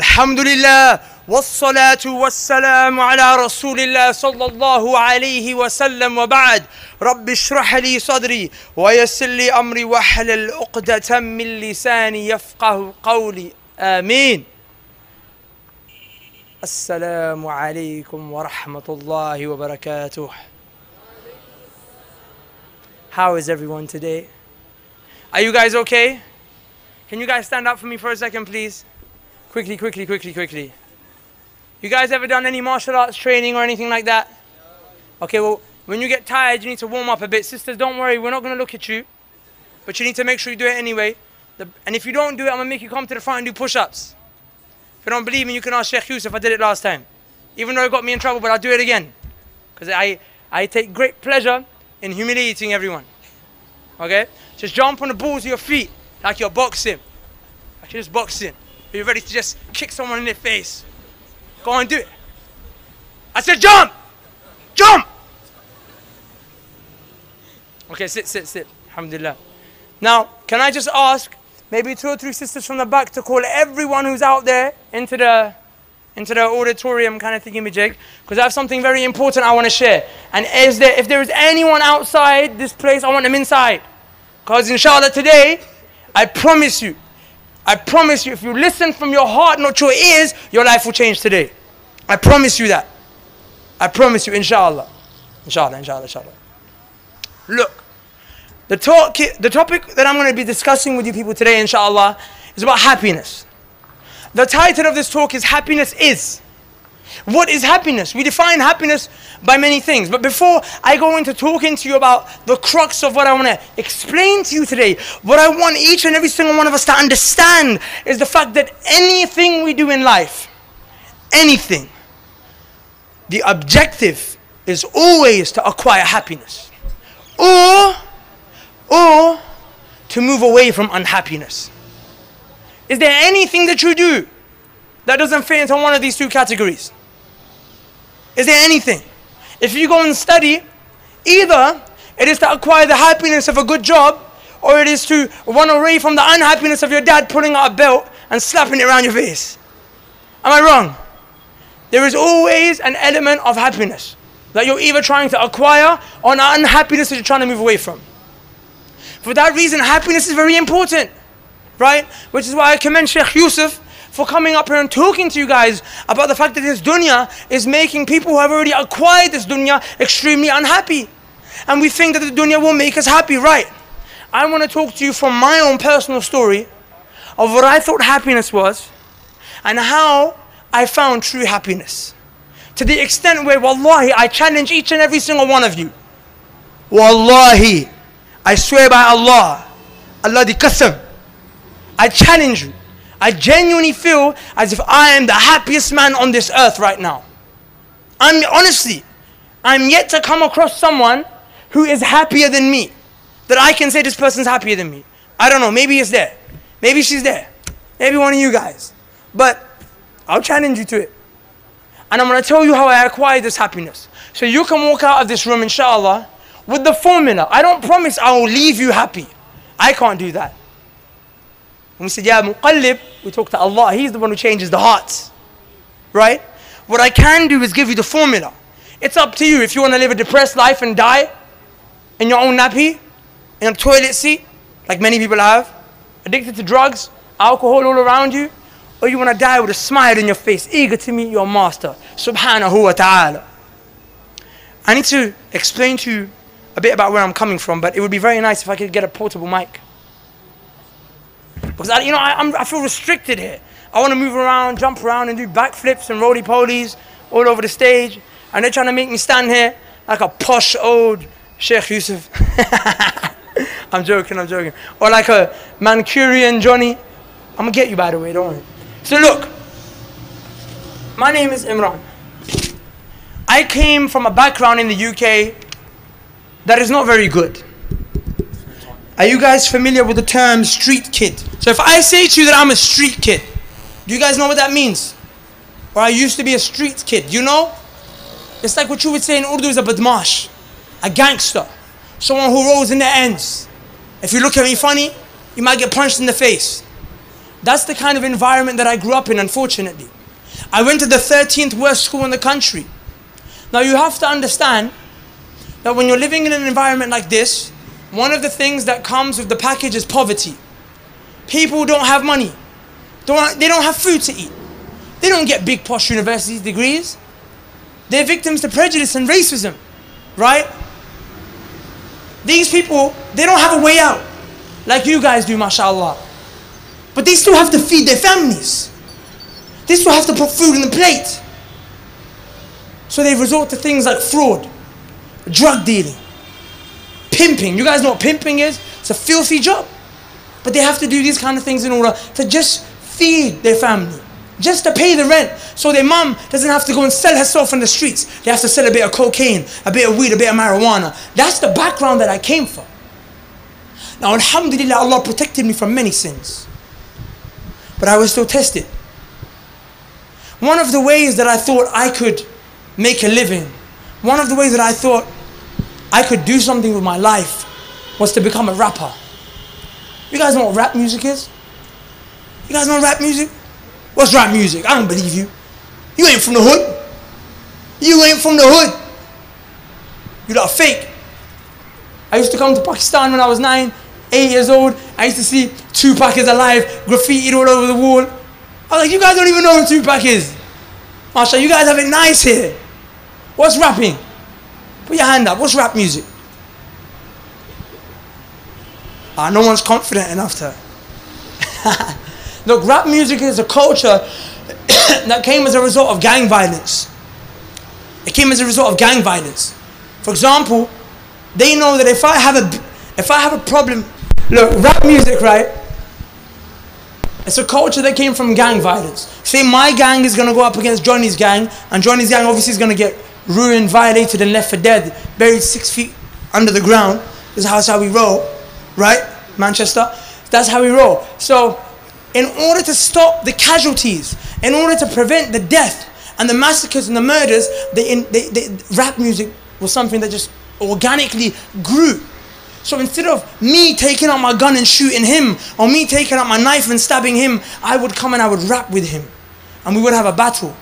الحمد لله والصلاة والسلام على رسول الله صلى الله عليه وسلم وبعد رب اشرح لي صدري ويسر لي أمري واحلل عقدة من لساني يفقه قولي آمين السلام عليكم ورحمة الله وبركاته How is everyone today? Are you guys okay? Can you guys stand up for me for a second, please? Quickly, quickly, quickly, quickly. You guys ever done any martial arts training or anything like that? Okay, well, when you get tired, you need to warm up a bit. Sisters, don't worry, we're not going to look at you. But you need to make sure you do it anyway. The, and if you don't do it, I'm going to make you come to the front and do push ups. If you don't believe me, you can ask Sheikh Yusuf. I did it last time. Even though it got me in trouble, but I'll do it again. Because I, I take great pleasure in humiliating everyone. Okay? Just jump on the balls of your feet like you're boxing. Like you're just boxing. Are you ready to just kick someone in the face? Go on, do it. I said jump! Jump! Okay, sit, sit, sit. Alhamdulillah. Now, can I just ask maybe two or three sisters from the back to call everyone who's out there into the into the auditorium kind of thingy jig because I have something very important I want to share. And is there, if there is anyone outside this place, I want them inside. Because inshallah today, I promise you, I promise you, if you listen from your heart, not your ears, your life will change today. I promise you that. I promise you, inshallah. Inshallah, inshallah, inshallah. Look, the, talk, the topic that I'm going to be discussing with you people today, inshallah, is about happiness. The title of this talk is Happiness Is. What is happiness? We define happiness by many things. But before I go into talking to you about the crux of what I want to explain to you today, what I want each and every single one of us to understand is the fact that anything we do in life, anything, the objective is always to acquire happiness. Or, or to move away from unhappiness. Is there anything that you do that doesn't fit into one of these two categories? Is there anything? If you go and study, either it is to acquire the happiness of a good job, or it is to run away from the unhappiness of your dad pulling out a belt and slapping it around your face. Am I wrong? There is always an element of happiness that you're either trying to acquire or an unhappiness that you're trying to move away from. For that reason, happiness is very important, right? Which is why I commend Sheikh Yusuf for coming up here and talking to you guys about the fact that this dunya is making people who have already acquired this dunya extremely unhappy. And we think that the dunya will make us happy, right? I want to talk to you from my own personal story of what I thought happiness was and how I found true happiness. To the extent where, wallahi, I challenge each and every single one of you. Wallahi, I swear by Allah, Allah the qasam, I challenge you I genuinely feel as if I am the happiest man on this earth right now. I'm honestly, I'm yet to come across someone who is happier than me. That I can say this person's happier than me. I don't know, maybe it's there. Maybe she's there. Maybe one of you guys. But I'll challenge you to it. And I'm going to tell you how I acquired this happiness. So you can walk out of this room, inshallah, with the formula. I don't promise I will leave you happy. I can't do that. When we said, Yeah, Muqallib, we talk to Allah. He's the one who changes the hearts. Right? What I can do is give you the formula. It's up to you if you want to live a depressed life and die in your own nappy, in a toilet seat, like many people have, addicted to drugs, alcohol all around you, or you want to die with a smile on your face, eager to meet your master, subhanahu wa ta'ala. I need to explain to you a bit about where I'm coming from, but it would be very nice if I could get a portable mic. Because I, you know, I, I feel restricted here. I want to move around, jump around, and do backflips and roly polies all over the stage. And they're trying to make me stand here like a posh old Sheikh Yusuf. I'm joking, I'm joking. Or like a Mancunian Johnny. I'm gonna get you by the way, don't worry. So look, my name is Imran. I came from a background in the UK that is not very good. Are you guys familiar with the term street kid? So if I say to you that I'm a street kid, do you guys know what that means? Or I used to be a street kid, you know? It's like what you would say in Urdu is a badmash, a gangster, someone who rolls in the ends. If you look at me funny, you might get punched in the face. That's the kind of environment that I grew up in, unfortunately. I went to the 13th worst school in the country. Now you have to understand that when you're living in an environment like this, one of the things that comes with the package is poverty. People don't have money. Don't, they don't have food to eat. They don't get big posh university degrees. They're victims to prejudice and racism, right? These people, they don't have a way out like you guys do, mashallah. But they still have to feed their families. They still have to put food on the plate. So they resort to things like fraud, drug dealing, pimping. You guys know what pimping is? It's a filthy job. But they have to do these kind of things in order to just feed their family, just to pay the rent. So their mom doesn't have to go and sell herself in the streets. They have to sell a bit of cocaine, a bit of weed, a bit of marijuana. That's the background that I came from. Now, Alhamdulillah, Allah protected me from many sins. But I was still tested. One of the ways that I thought I could make a living, one of the ways that I thought I could do something with my life was to become a rapper. You guys know what rap music is? You guys know rap music? What's rap music? I don't believe you. You ain't from the hood. You ain't from the hood. You lot fake. I used to come to Pakistan when I was nine, eight years old. I used to see Tupac is alive, graffitied all over the wall. I was like, you guys don't even know who Tupac is. Masha, you guys have it nice here. What's rapping? Put your hand up. What's rap music? Ah, no one's confident enough to. Look, rap music is a culture that came as a result of gang violence. It came as a result of gang violence. For example, they know that if I have a if I have a problem, look, rap music, right? It's a culture that came from gang violence. Say my gang is gonna go up against Johnny's gang, and Johnny's gang obviously is gonna get ruined, violated, and left for dead, buried six feet under the ground. This is how, we roll, right? Manchester. That's how we roll. So, in order to stop the casualties, in order to prevent the death and the massacres and the murders, the, the, the rap music was something that just organically grew. So instead of me taking out my gun and shooting him, or me taking out my knife and stabbing him, I would come and I would rap with him. And we would have a battle.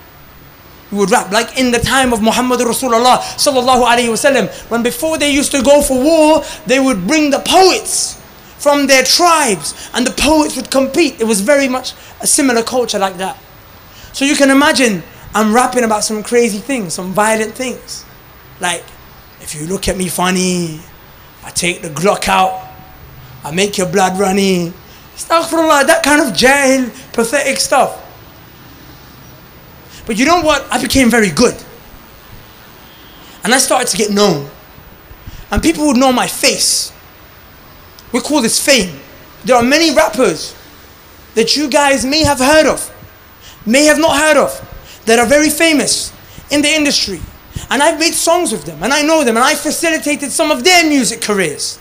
We would rap. Like in the time of Muhammad Rasulullah sallallahu alayhi wasallam, when before they used to go for war, they would bring the poets from their tribes and the poets would compete. It was very much a similar culture like that. So you can imagine I'm rapping about some crazy things, some violent things. Like, if you look at me funny, I take the Glock out. I make your blood runny. Astaghfirullah, that kind of jail, pathetic stuff. But you know what? I became very good. And I started to get known. And people would know my face. We call this fame. There are many rappers that you guys may have heard of, may have not heard of, that are very famous in the industry. And I've made songs with them, and I know them, and I facilitated some of their music careers.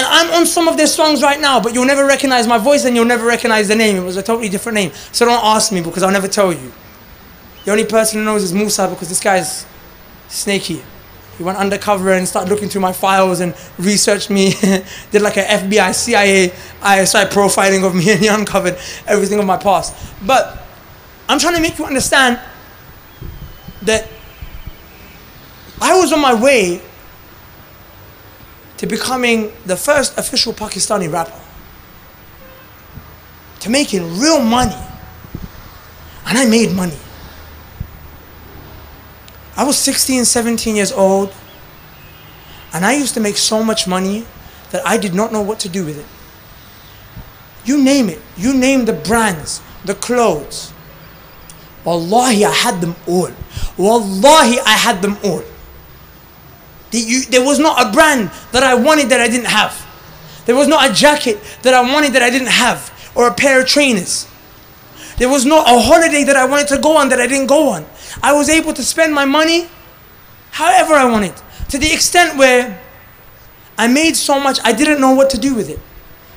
And I'm on some of their songs right now, but you'll never recognize my voice and you'll never recognize the name. It was a totally different name. So don't ask me because I'll never tell you. The only person who knows is Musa because this guy's snaky. He went undercover and started looking through my files and researched me. Did like an FBI, CIA, ISI profiling of me and he uncovered everything of my past. But I'm trying to make you understand that I was on my way to becoming the first official Pakistani rapper, to making real money. And I made money. I was 16, 17 years old, and I used to make so much money that I did not know what to do with it. You name it, you name the brands, the clothes, Wallahi, I had them all. Wallahi, I had them all. There was not a brand that I wanted that I didn't have. There was not a jacket that I wanted that I didn't have, or a pair of trainers. There was not a holiday that I wanted to go on that I didn't go on. I was able to spend my money however I wanted, to the extent where I made so much I didn't know what to do with it.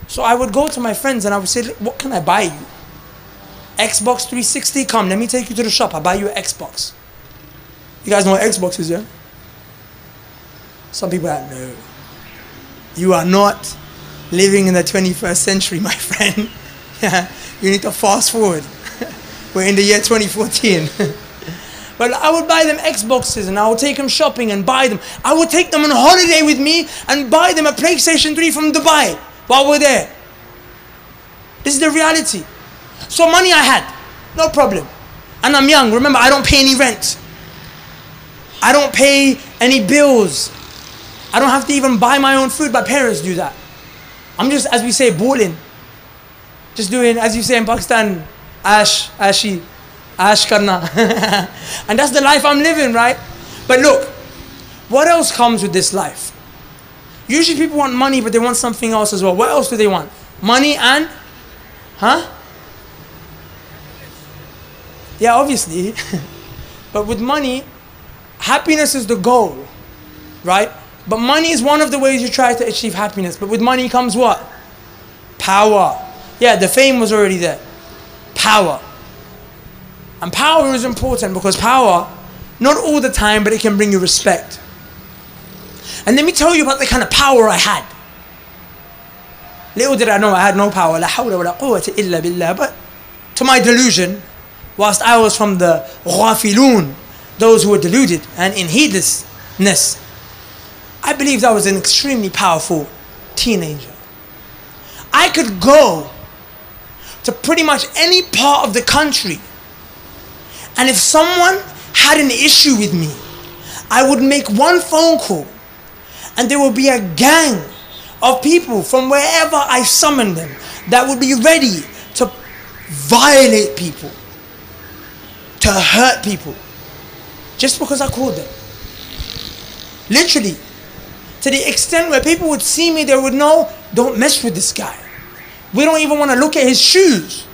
So I would go to my friends and I would say, What can I buy you? Xbox 360, come, let me take you to the shop. I'll buy you an Xbox. You guys know what Xbox is, yeah? Some people are, like, no. You are not living in the 21st century, my friend. Yeah, you need to fast forward. We're in the year 2014. but I would buy them Xboxes and I would take them shopping and buy them. I would take them on holiday with me and buy them a PlayStation 3 from Dubai while we're there. This is the reality. So money I had, no problem. And I'm young. Remember, I don't pay any rent. I don't pay any bills. I don't have to even buy my own food. My parents do that. I'm just, as we say, balling. Just doing, as you say in Pakistan, ash, ashi, ash karna. and that's the life I'm living, right? But look, what else comes with this life? Usually people want money, but they want something else as well. What else do they want? Money and, huh? Yeah, obviously. but with money, happiness is the goal, right? But money is one of the ways you try to achieve happiness. But with money comes what? Power. Yeah, the fame was already there. Power. And power is important because power, not all the time, but it can bring you respect. And let me tell you about the kind of power I had. Little did I know I had no power. La hawla wa la quwwata illa billah. But to my delusion, whilst I was from the ghafilun, those who were deluded and in heedlessness, I believed I was an extremely powerful teenager. I could go to pretty much any part of the country, and if someone had an issue with me, I would make one phone call, and there would be a gang of people from wherever I summoned them that would be ready to violate people, to hurt people, just because I called them. Literally, to the extent where people would see me, they would know, don't mess with this guy. We don't even want to look at his shoes.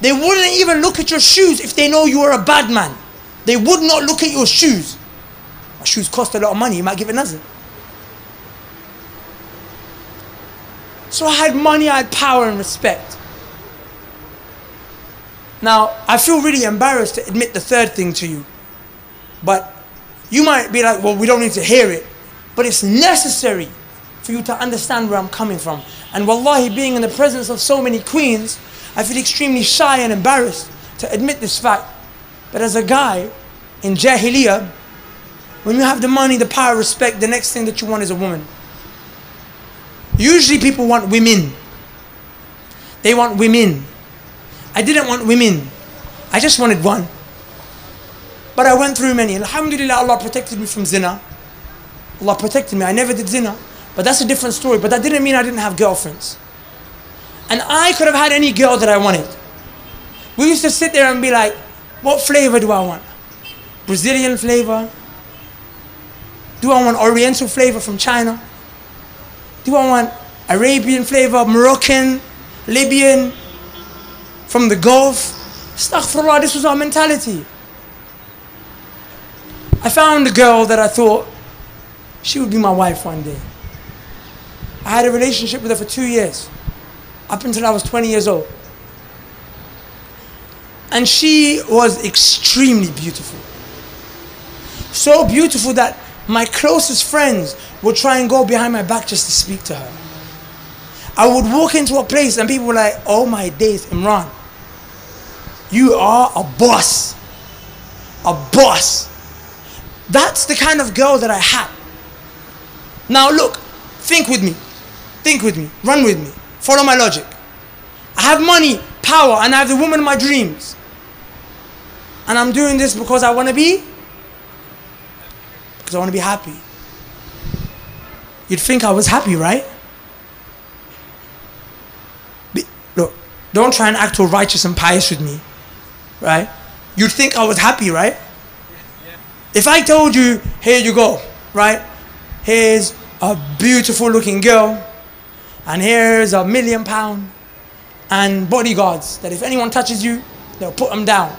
They wouldn't even look at your shoes if they know you are a bad man. They would not look at your shoes. My shoes cost a lot of money, you might give nothing. So I had money, I had power and respect. Now, I feel really embarrassed to admit the third thing to you. But you might be like, well, we don't need to hear it. But it's necessary for you to understand where I'm coming from. And wallahi, being in the presence of so many queens, I feel extremely shy and embarrassed to admit this fact. But as a guy in Jahiliyyah, when you have the money, the power, respect, the next thing that you want is a woman. Usually people want women. They want women. I didn't want women. I just wanted one. But I went through many. Alhamdulillah, Allah protected me from zina. Allah protected me. I never did zina. But that's a different story. But that didn't mean I didn't have girlfriends. And I could have had any girl that I wanted. We used to sit there and be like, what flavor do I want? Brazilian flavor? Do I want Oriental flavor from China? Do I want Arabian flavor, Moroccan, Libyan, from the Gulf? Astaghfirullah, this was our mentality. I found a girl that I thought she would be my wife one day. I had a relationship with her for two years, up until I was 20 years old. And she was extremely beautiful. So beautiful that my closest friends would try and go behind my back just to speak to her. I would walk into a place and people were like, oh my days, Imran, you are a boss. A boss. That's the kind of girl that I had. Now look, think with me. Think with me. Run with me. Follow my logic. I have money, power, and I have the woman of my dreams. And I'm doing this because I want to be because I want to be happy. You'd think I was happy, right? Be, look, don't try and act all righteous and pious with me, right? You'd think I was happy, right? If I told you, here you go, right? Here's a beautiful looking girl, and here's a million pound, and bodyguards that if anyone touches you, they'll put them down.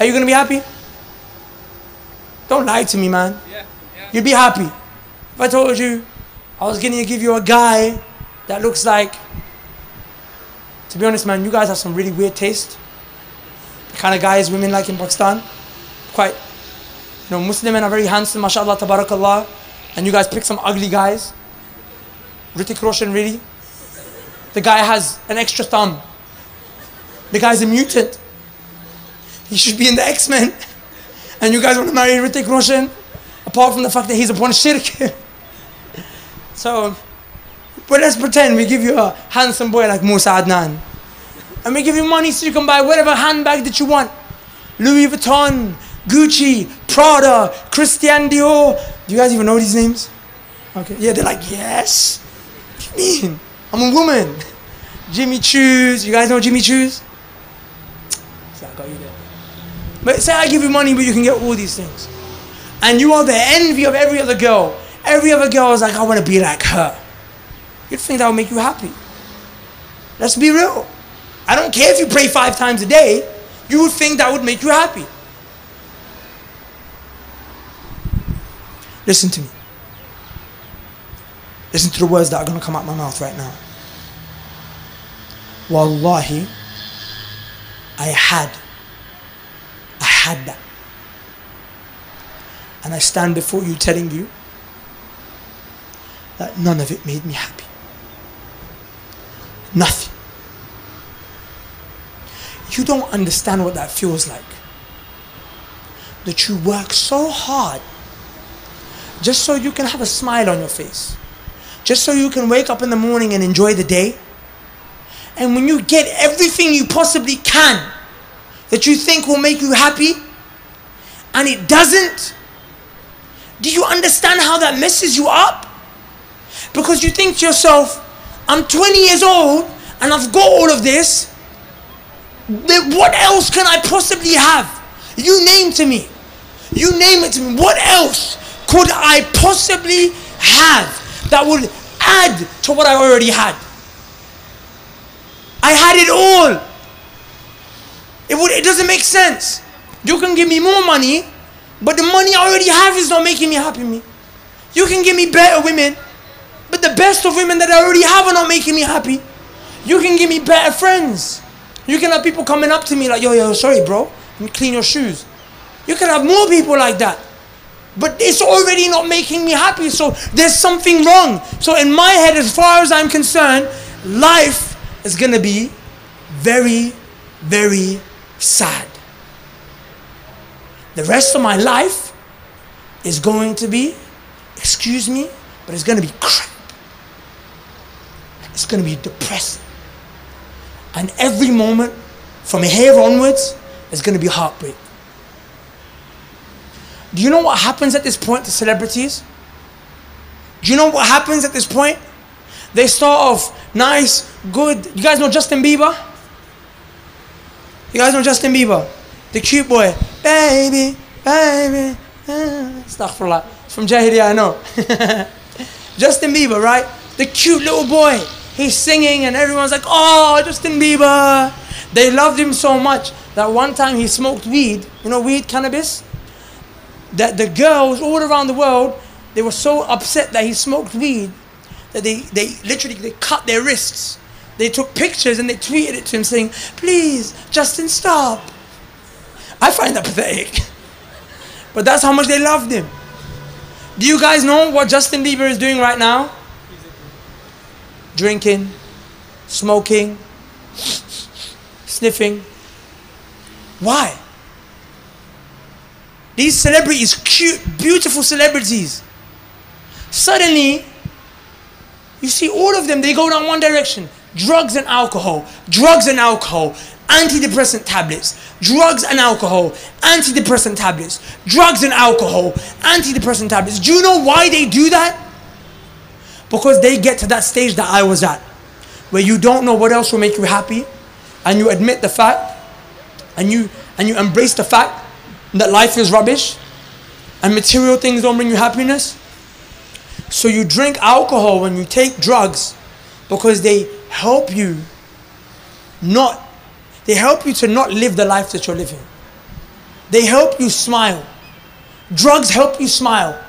Are you gonna be happy? Don't lie to me, man. Yeah, yeah. You'd be happy. If I told you I was gonna give you a guy that looks like, to be honest, man, you guys have some really weird taste. The kind of guys women like in Pakistan. Quite, you know, Muslim men are very handsome, mashallah, tabarakallah. And you guys pick some ugly guys. Hrithik Roshan, really? the guy has an extra thumb. The guy's a mutant. He should be in the X-Men. And you guys want to marry Hrithik Roshan? Apart from the fact that he's upon shirk. so, but let's pretend we give you a handsome boy like Musa Adnan. And we give you money so you can buy whatever handbag that you want. Louis Vuitton, Gucci, Prada, Christian Dior. Do you guys even know these names? Okay. Yeah, they're like, yes. What do you mean? I'm a woman. Jimmy Choos. You guys know Jimmy Choos? See, I got you there. But say I give you money, but you can get all these things. And you are the envy of every other girl. Every other girl is like, I want to be like her. You'd think that would make you happy. Let's be real. I don't care if you pray five times a day. You would think that would make you happy. Listen to me. Listen to the words that are going to come out my mouth right now. Wallahi, I had, I had that. And I stand before you telling you that none of it made me happy. Nothing. You don't understand what that feels like. That you work so hard just so you can have a smile on your face, just so you can wake up in the morning and enjoy the day. And when you get everything you possibly can that you think will make you happy, and it doesn't, do you understand how that messes you up? Because you think to yourself, I'm 20 years old and I've got all of this. What else can I possibly have? You name to me. You name it to me. What else could I possibly have that would add to what I already had? I had it all. It, would, it doesn't make sense. You can give me more money, but the money I already have is not making me happy. Me. You can give me better women, but the best of women that I already have are not making me happy. You can give me better friends. You can have people coming up to me like, yo, yo, sorry, bro. Let me clean your shoes. You can have more people like that. But it's already not making me happy. So there's something wrong. So in my head, as far as I'm concerned, life is going to be very, very sad. The rest of my life is going to be, excuse me, but it's going to be crap. It's going to be depressing. And every moment from here onwards is going to be heartbreak. Do you know what happens at this point to celebrities? Do you know what happens at this point? They start off nice, good. You guys know Justin Bieber? You guys know Justin Bieber? The cute boy. Baby, baby. Astaghfirullah. It's from Jahiliyyah, I know. Justin Bieber, right? The cute little boy. He's singing and everyone's like, oh, Justin Bieber. They loved him so much that one time he smoked weed. You know weed, cannabis? That the girls all around the world they were so upset that he smoked weed that they, they literally they cut their wrists. They took pictures and they tweeted it to him saying please justin stop. I find that pathetic. But that's how much they loved him. Do you guys know what justin bieber is doing right now? Drinking smoking sniffing. Why these celebrities, cute, beautiful celebrities. Suddenly, you see all of them, they go down one direction. Drugs and alcohol, drugs and alcohol, antidepressant tablets, drugs and alcohol, antidepressant tablets, drugs and alcohol, antidepressant tablets. Do you know why they do that? Because they get to that stage that I was at, where you don't know what else will make you happy, and you admit the fact, and you and you embrace the fact that life is rubbish and material things don't bring you happiness. So you drink alcohol when you take drugs because they help you not, they help you to not live the life that you're living. They help you smile. Drugs help you smile.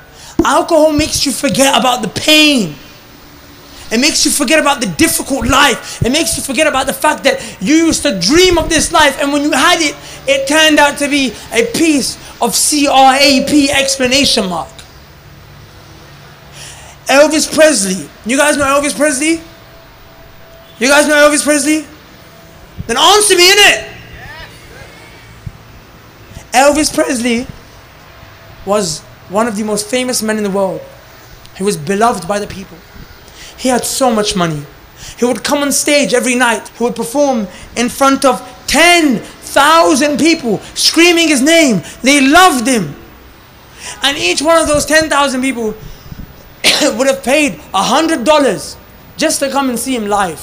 Alcohol makes you forget about the pain. It makes you forget about the difficult life. It makes you forget about the fact that you used to dream of this life, and when you had it, it turned out to be a piece of C-R-A-P explanation mark. Elvis Presley. You guys know Elvis Presley? You guys know Elvis Presley? Then answer me, innit? Elvis Presley was one of the most famous men in the world. He was beloved by the people. He had so much money. He would come on stage every night. He would perform in front of 10,000 people screaming his name. They loved him. And each one of those 10,000 people would have paid $100 just to come and see him live.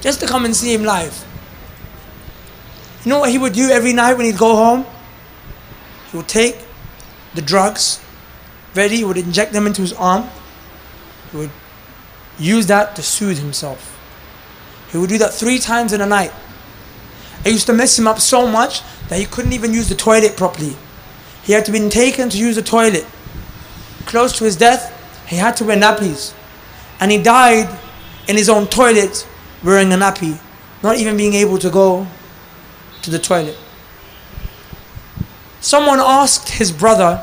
Just to come and see him live. You know what he would do every night when he'd go home? He would take the drugs ready, he would inject them into his arm. He would use that to soothe himself. He would do that three times in a night. It used to mess him up so much that he couldn't even use the toilet properly. He had to be taken to use the toilet. Close to his death, he had to wear nappies. And he died in his own toilet wearing a nappy, not even being able to go to the toilet. Someone asked his brother,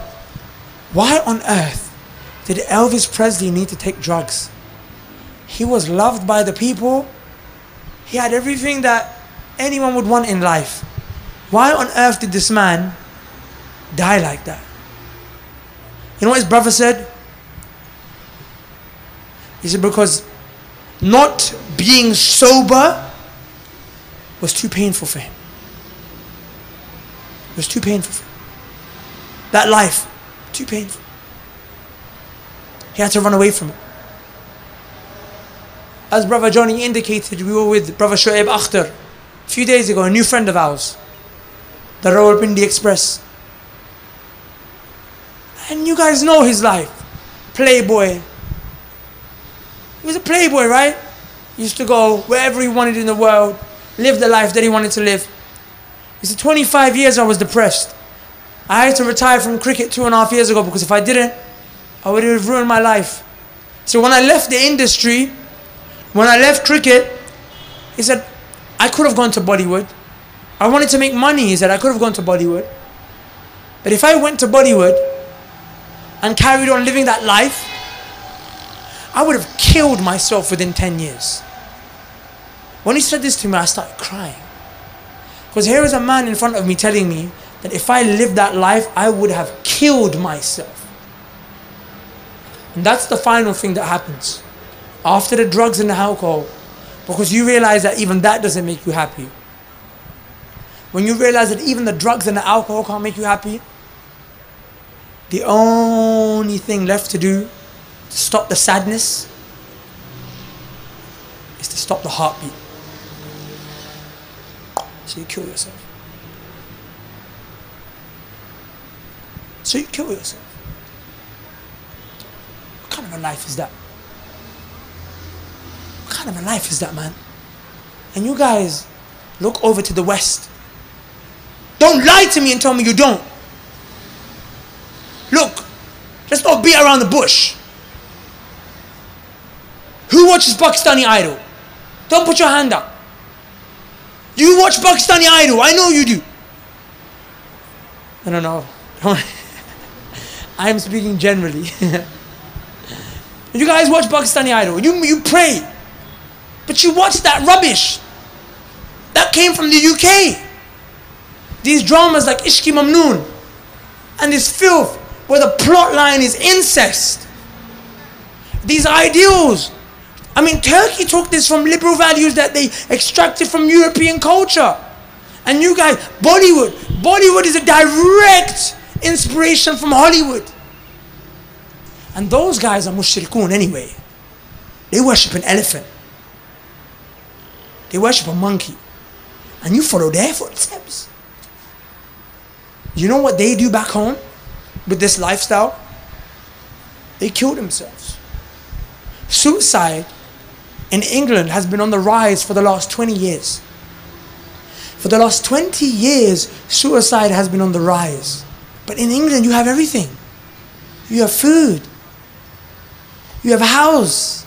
why on earth did Elvis Presley need to take drugs? He was loved by the people. He had everything that anyone would want in life. Why on earth did this man die like that? You know what his brother said? He said, because not being sober was too painful for him. It was too painful for him. That life, too painful. He had to run away from it. As Brother Johnny indicated, we were with Brother Shoaib Akhtar a few days ago, a new friend of ours, the Rawalpindi Express. And you guys know his life. Playboy. He was a playboy, right? He used to go wherever he wanted in the world, live the life that he wanted to live. He said, 25 years I was depressed. I had to retire from cricket two and a half years ago because if I didn't, I would have ruined my life. So when I left the industry, when I left cricket, he said, I could have gone to Bollywood. I wanted to make money. He said, I could have gone to Bollywood. But if I went to Bollywood and carried on living that life, I would have killed myself within 10 years. When he said this to me, I started crying. Because here is a man in front of me telling me that if I lived that life, I would have killed myself. And that's the final thing that happens after the drugs and the alcohol, because you realize that even that doesn't make you happy. When you realize that even the drugs and the alcohol can't make you happy, the only thing left to do to stop the sadness is to stop the heartbeat. So you kill yourself. So you kill yourself. Kind of a life is that? What kind of a life is that, man? And you guys look over to the West. Don't lie to me and tell me you don't. Look, let's not beat around the bush. Who watches Pakistani Idol? Don't put your hand up. You watch Pakistani Idol. I know you do. I don't know. I am speaking generally. you guys watch Pakistani Idol. You, you pray. But you watch that rubbish. That came from the UK. These dramas like Ishki Mamnoon and this filth where the plot line is incest. These ideals. I mean, Turkey took this from liberal values that they extracted from European culture. And you guys, Bollywood. Bollywood is a direct inspiration from Hollywood. And those guys are mushrikun anyway. They worship an elephant. They worship a monkey. And you follow their footsteps. You know what they do back home with this lifestyle? They kill themselves. Suicide in England has been on the rise for the last 20 years. For the last 20 years, suicide has been on the rise. But in England, you have everything. You have food. You have a house.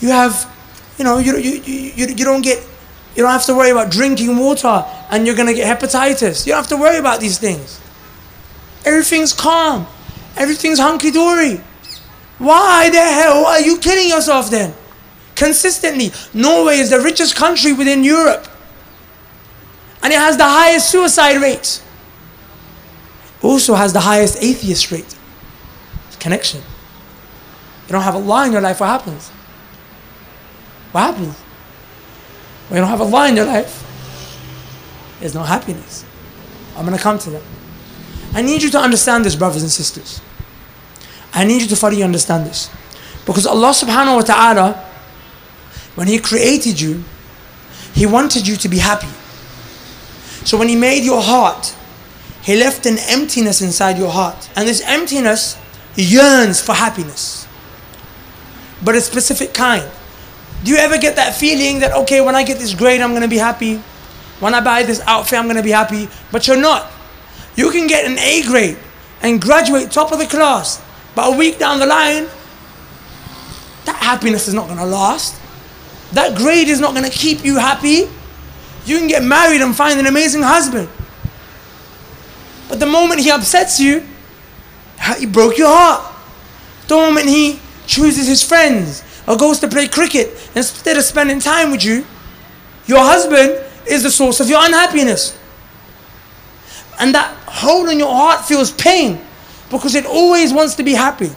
You have, you know, you, you, you, you don't get, you don't have to worry about drinking water and you're going to get hepatitis. You don't have to worry about these things. Everything's calm. Everything's hunky dory. Why the hell are you killing yourself then? consistently. Norway is the richest country within Europe. And it has the highest suicide rate. Also has the highest atheist rate. Connection. You don't have a Allah in your life, what happens? What happens? When you don't have a Allah in your life, there's no happiness. I'm going to come to that. I need you to understand this, brothers and sisters. I need you to fully understand this. Because Allah subhanahu wa ta'ala, when He created you, He wanted you to be happy. So when He made your heart, He left an emptiness inside your heart. And this emptiness yearns for happiness. But a specific kind. Do you ever get that feeling that, okay, when I get this grade, I'm going to be happy? When I buy this outfit, I'm going to be happy? But you're not. You can get an A grade and graduate top of the class, but a week down the line, that happiness is not going to last. That grade is not going to keep you happy. You can get married and find an amazing husband. But the moment he upsets you, he broke your heart. The moment he chooses his friends or goes to play cricket instead of spending time with you, your husband is the source of your unhappiness. And that hole in your heart feels pain because it always wants to be happy.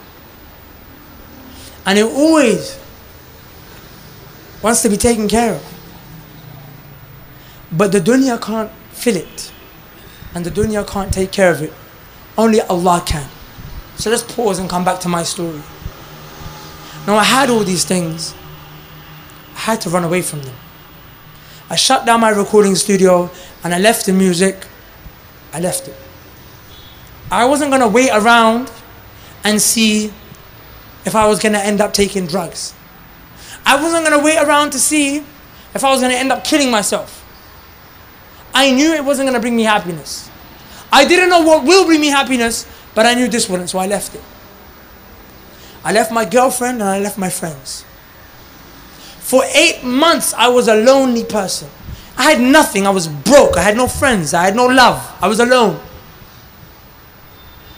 And it always wants to be taken care of. But the dunya can't fill it. And the dunya can't take care of it. Only Allah can. So let's pause and come back to my story. Now I had all these things. I had to run away from them. I shut down my recording studio and I left the music. I left it. I wasn't going to wait around and see if I was going to end up taking drugs. I wasn't going to wait around to see if I was going to end up killing myself. I knew it wasn't going to bring me happiness. I didn't know what will bring me happiness, but I knew this wouldn't, so I left it. I left my girlfriend and I left my friends. For eight months, I was a lonely person. I had nothing. I was broke. I had no friends. I had no love. I was alone.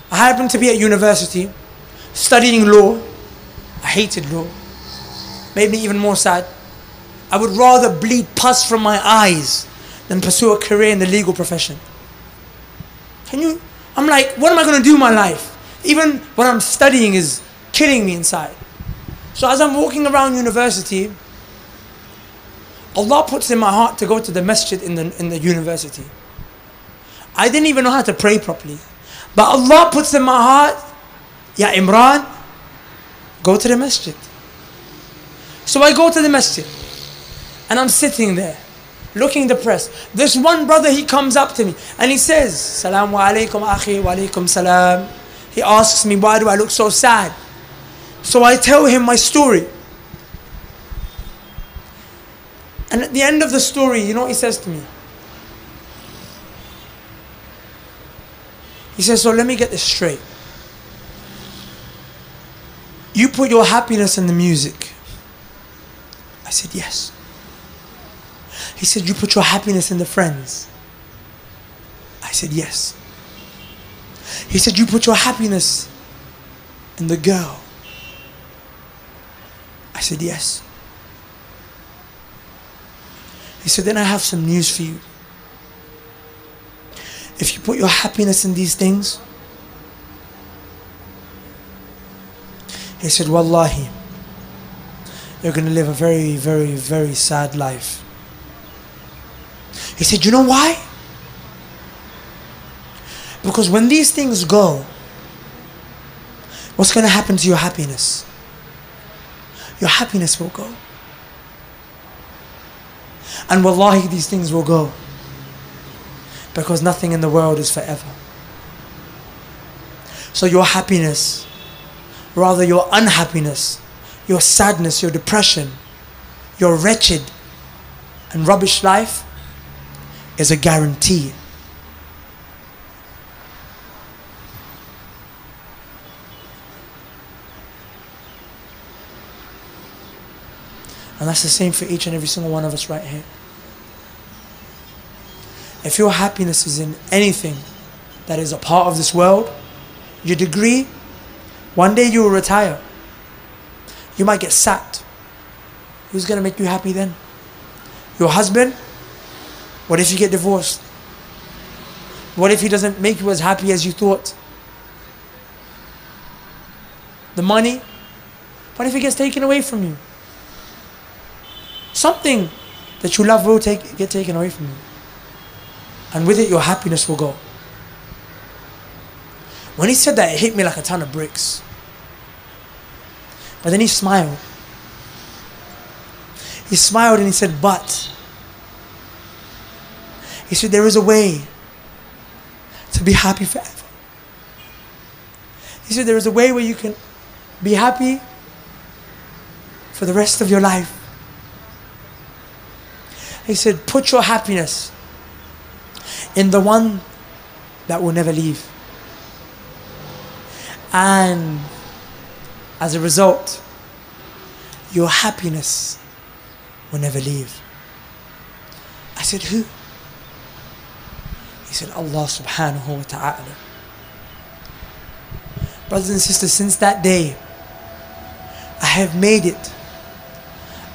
I happened to be at university studying law. I hated law. Made me even more sad. I would rather bleed pus from my eyes than pursue a career in the legal profession. Can you? I'm like, what am I going to do in my life? Even what I'm studying is killing me inside. So as I'm walking around university, Allah puts in my heart to go to the masjid in the, in the university. I didn't even know how to pray properly. But Allah puts in my heart, Ya Imran, go to the masjid. So I go to the masjid. And I'm sitting there, looking depressed. This one brother, he comes up to me and he says, Salaam alaikum akhi, wa alaikum salam. He asks me, why do I look so sad? So I tell him my story. And at the end of the story, you know what he says to me? He says, So let me get this straight. You put your happiness in the music. I said, Yes. He said, You put your happiness in the friends. I said, Yes. He said, You put your happiness in the girl. I said, Yes. He said, Then I have some news for you. If you put your happiness in these things, he said, Wallahi, you're going to live a very, very, very sad life. He said, You know why? Because when these things go, what's going to happen to your happiness? Your happiness will go. And wallahi, these things will go. Because nothing in the world is forever. So your happiness, rather your unhappiness, your sadness, your depression, your wretched and rubbish life is a guarantee. And that's the same for each and every single one of us right here. If your happiness is in anything that is a part of this world, your degree, one day you will retire. You might get sacked. Who's going to make you happy then? Your husband? What if you get divorced? What if he doesn't make you as happy as you thought? The money? What if it gets taken away from you? Something that you love will take, get taken away from you. And with it, your happiness will go. When he said that, it hit me like a ton of bricks. But then he smiled. He smiled and he said, But. He said, There is a way to be happy forever. He said, There is a way where you can be happy for the rest of your life. He said, Put your happiness in the one that will never leave. And as a result, your happiness will never leave. I said, Who? He said, Allah subhanahu wa ta'ala. Brothers and sisters, since that day, I have made it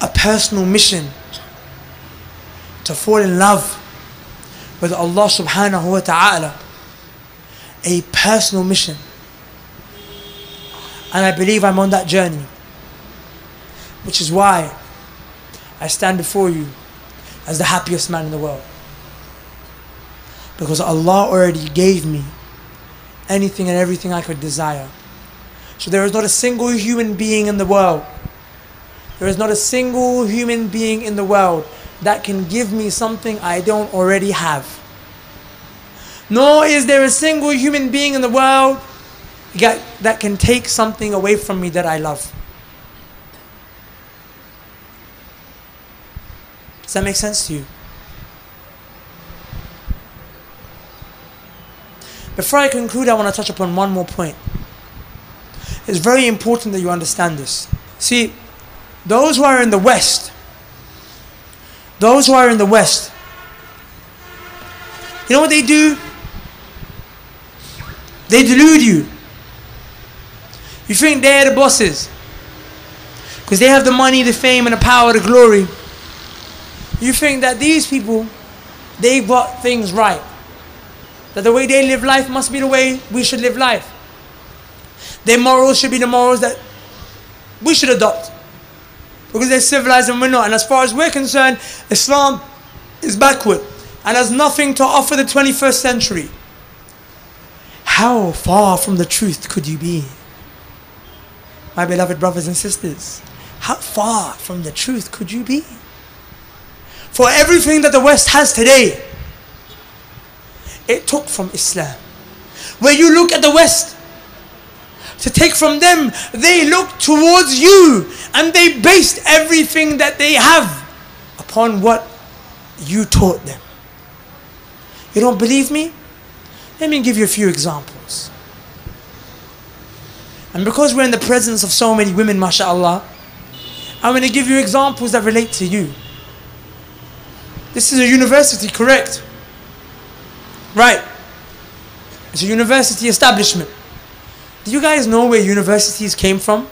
a personal mission to fall in love with Allah subhanahu wa ta'ala. A personal mission. And I believe I'm on that journey. Which is why I stand before you as the happiest man in the world. Because Allah already gave me anything and everything I could desire. So there is not a single human being in the world. There is not a single human being in the world that can give me something I don't already have. Nor is there a single human being in the world that can take something away from me that I love. Does that make sense to you? Before I conclude, I want to touch upon one more point. It's very important that you understand this. See, those who are in the West, those who are in the West, you know what they do? They delude you. You think they're the bosses. Because they have the money, the fame, and the power, the glory. You think that these people, they've got things right. That the way they live life must be the way we should live life. Their morals should be the morals that we should adopt. Because they're civilized and we're not. And as far as we're concerned, Islam is backward and has nothing to offer the 21st century. How far from the truth could you be? My beloved brothers and sisters, how far from the truth could you be? For everything that the West has today, it took from Islam. Where you look at the West to take from them, they look towards you and they based everything that they have upon what you taught them. You don't believe me? Let me give you a few examples. And because we're in the presence of so many women, mashallah, I'm going to give you examples that relate to you. This is a university, correct? Right. It's a university establishment. Do you guys know where universities came from?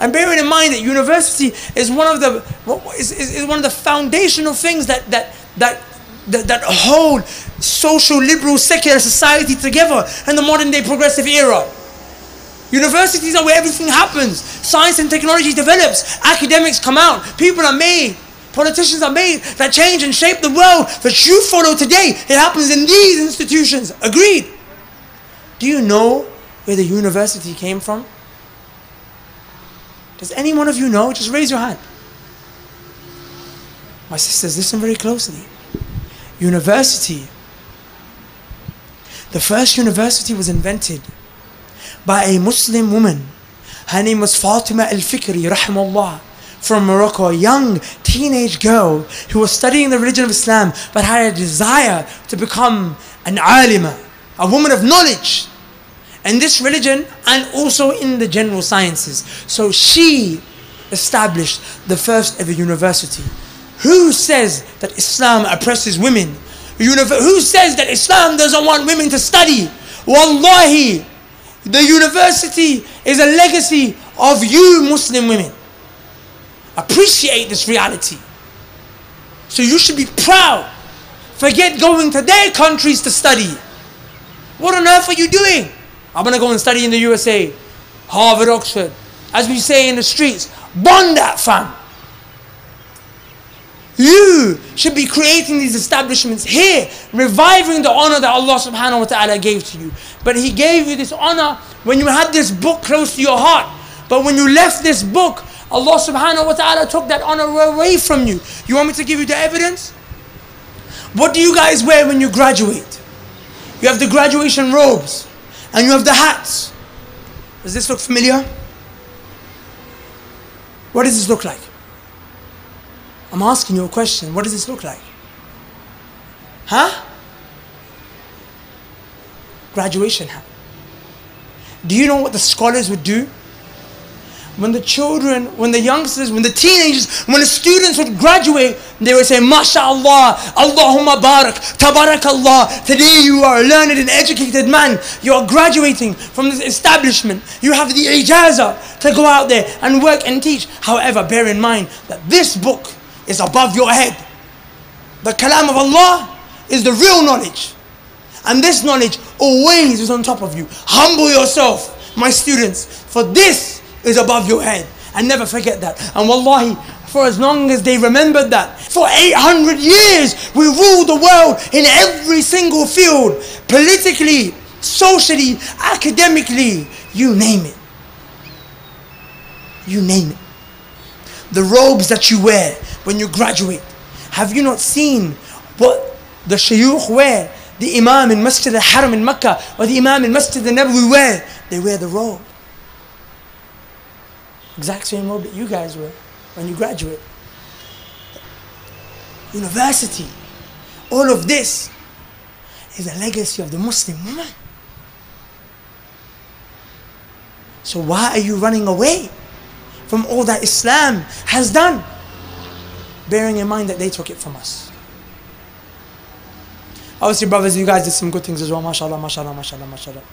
And bearing in mind that university is one of the is, is, is one of the foundational things that that that that, that hold social liberal secular society together in the modern day progressive era. Universities are where everything happens. Science and technology develops. Academics come out. People are made. Politicians are made that change and shape the world that you follow today. It happens in these institutions. Agreed. Do you know where the university came from? Does any one of you know? Just raise your hand. My sisters, listen very closely. University. The first university was invented by a Muslim woman. Her name was Fatima al-Fihri, rahimahullah from Morocco, a young teenage girl who was studying the religion of Islam but had a desire to become an alima, a woman of knowledge in this religion and also in the general sciences. So she established the first ever university. Who says that Islam oppresses women? Who says that Islam doesn't want women to study? Wallahi, the university is a legacy of you Muslim women. appreciate this reality. So you should be proud. Forget going to their countries to study. What on earth are you doing? I'm gonna go and study in the USA, Harvard, Oxford. As we say in the streets, bond that fam. You should be creating these establishments here, reviving the honor that Allah subhanahu wa ta'ala gave to you. But He gave you this honor when you had this book close to your heart. But when you left this book, Allah subhanahu wa ta'ala took that honor away from you. You want me to give you the evidence? What do you guys wear when you graduate? You have the graduation robes and you have the hats. Does this look familiar? What does this look like? I'm asking you a question. What does this look like? Huh? Graduation hat. Do you know what the scholars would do? When the children, when the youngsters, when the teenagers, when the students would graduate, they would say, MashaAllah, Allahumma barak, tabarakallah. Today you are a learned and educated man. You are graduating from this establishment. You have the ijazah to go out there and work and teach. However, bear in mind that this book is above your head. The kalam of Allah is the real knowledge. And this knowledge always is on top of you. Humble yourself, my students, for this is above your head. And never forget that. And wallahi, for as long as they remembered that, for 800 years, we ruled the world in every single field politically, socially, academically, you name it. You name it. The robes that you wear when you graduate. Have you not seen what the shayukh wear? The imam in Masjid al-Haram in Mecca or the imam in Masjid al-Nabawi wear? They wear the robe. Exact same robe that you guys wear when you graduate. University. All of this is a legacy of the Muslim woman. So why are you running away from all that Islam has done? Bearing in mind that they took it from us. Obviously, brothers, you guys did some good things as well. MashaAllah, MashaAllah, MashaAllah, MashaAllah.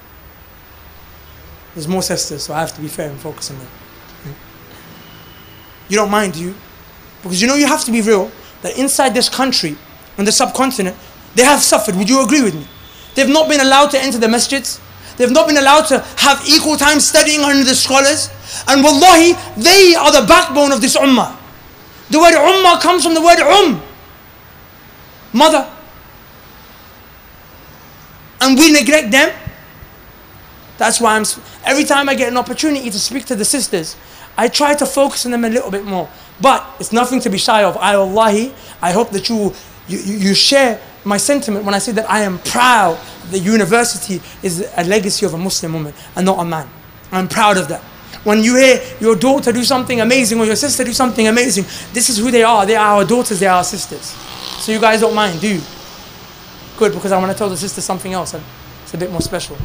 There's more sisters, so I have to be fair and focus on them. You don't mind, do you? Because you know you have to be real that inside this country, in the subcontinent, they have suffered. Would you agree with me? They've not been allowed to enter the masjids. They've not been allowed to have equal time studying under the scholars. And wallahi, they are the backbone of this ummah. The word ummah comes from the word um. Mother. And we neglect them. That's why I'm, every time I get an opportunity to speak to the sisters, I try to focus on them a little bit more. But it's nothing to be shy of. I, Allahi, I hope that you, you, you share my sentiment when I say that I am proud the university is a legacy of a Muslim woman and not a man. I'm proud of that. When you hear your daughter do something amazing or your sister do something amazing, this is who they are. They are our daughters, they are our sisters. So you guys don't mind, do you? Good, because I want to tell the sister something else. It's a bit more special.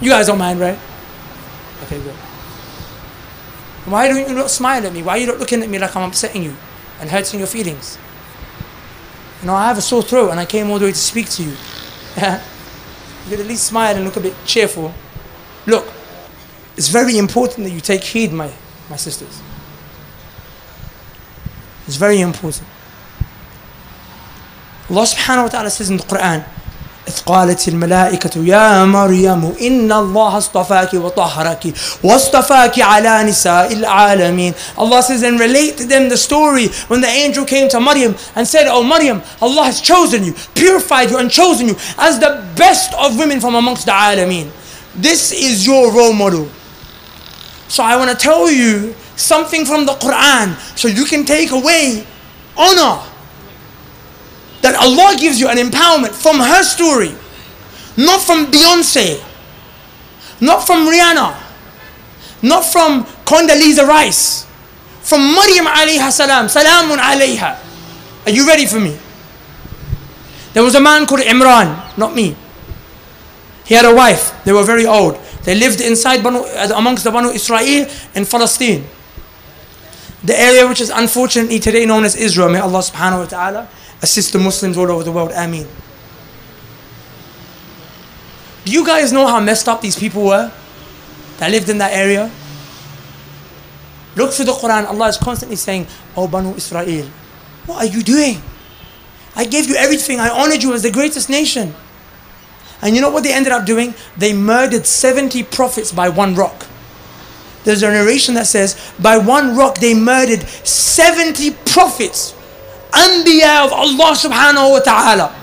You guys don't mind, right? Okay, good. Why don't you not smile at me? Why are you not looking at me like I'm upsetting you and hurting your feelings? You know, I have a sore throat and I came all the way to speak to you. you could at least smile and look a bit cheerful. Look, it's very important that you take heed, my, my sisters. It's very important. Allah subhanahu wa ta'ala says in the Quran, إذ قالت الملائكة يا مريم إن الله اصطفاك وطهرك واصطفاك على نساء العالمين Allah says and relate to them the story when the angel came to Maryam and said Oh Maryam Allah has chosen you purified you and chosen you as the best of women from amongst the alameen This is your role model So I want to tell you something from the Quran so you can take away honor that Allah gives you an empowerment from her story, not from Beyonce, not from Rihanna, not from Condoleezza Rice, from Maryam alayha salam, salamun alayha. Are you ready for me? There was a man called Imran, not me. He had a wife. They were very old. They lived inside Banu, uh, amongst the Banu Israel in Palestine. The area which is unfortunately today known as Israel. May Allah subhanahu wa ta'ala assist the Muslims all over the world. Ameen. Do you guys know how messed up these people were that lived in that area? Look through the Quran, Allah is constantly saying, Oh Banu Israel, what are you doing? I gave you everything, I honored you as the greatest nation. And you know what they ended up doing? They murdered 70 prophets by one rock. There's a narration that says, by one rock they murdered 70 prophets, Anbiya of Allah subhanahu wa ta'ala.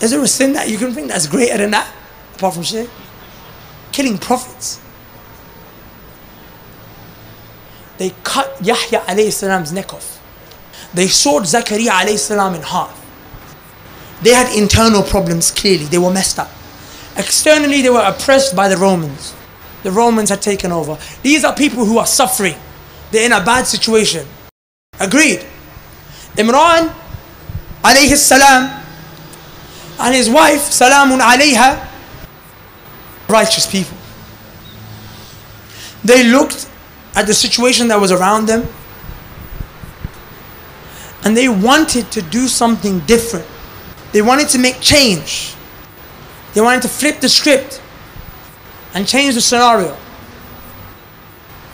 Is there a sin that you can think that's greater than that? Apart from shirk? Killing prophets. They cut Yahya alayhi salam's neck off. They sawed Zakaria alayhi salam in half. They had internal problems clearly. They were messed up. Externally, they were oppressed by the Romans. The Romans had taken over. These are people who are suffering. They're in a bad situation. Agreed. Imran alayhi salam and his wife salamun alayha righteous people. They looked at the situation that was around them and they wanted to do something different. They wanted to make change. They wanted to flip the script and change the scenario.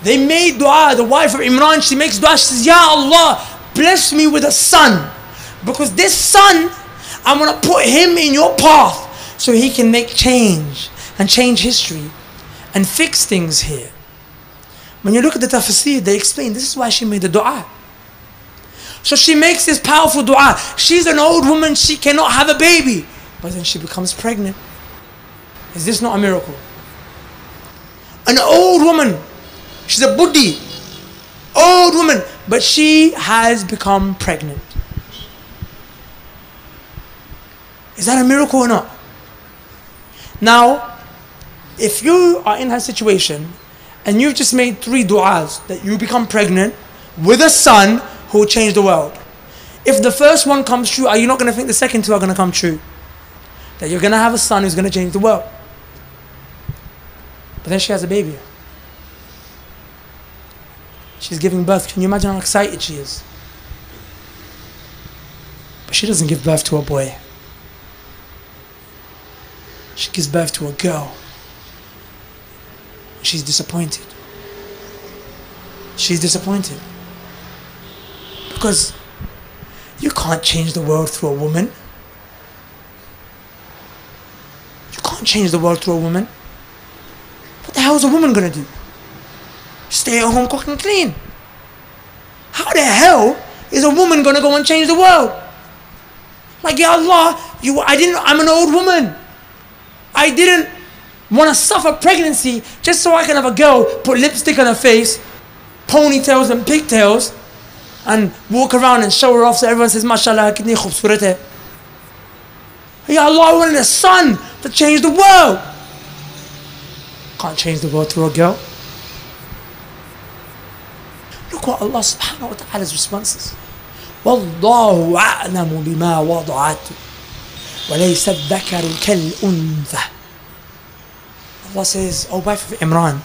They made dua. The wife of Imran, she makes dua. She says, Ya Allah, bless me with a son. Because this son, I'm going to put him in your path so he can make change and change history and fix things here. When you look at the tafsir, they explain this is why she made the dua. So she makes this powerful dua. She's an old woman, she cannot have a baby. But then she becomes pregnant. Is this not a miracle? An old woman, she's a buddhi, old woman, but she has become pregnant. Is that a miracle or not? Now, if you are in her situation and you've just made three du'as that you become pregnant with a son who will change the world. If the first one comes true, are you not going to think the second two are going to come true? That you're going to have a son who's going to change the world. But then she has a baby. She's giving birth. Can you imagine how excited she is? But she doesn't give birth to a boy. She gives birth to a girl. She's disappointed. She's disappointed. Because you can't change the world through a woman. You can't change the world through a woman. What the hell is a woman gonna do? Stay at home, cook and clean. How the hell is a woman gonna go and change the world? Like, Ya Allah, you, I didn't, I'm an old woman. I didn't want to suffer pregnancy just so I can have a girl put lipstick on her face, ponytails and pigtails, and walk around and show her off so everyone says, MashaAllah, kitni khubsurat hai. Ya Allah, I wanted a son to change the world. Can't change the world through a girl. Look what Allah subhanahu wa ta'ala's response is. والله أعلم بما وضعت وليس الذكر كالأنثى Allah says, O wife of Imran,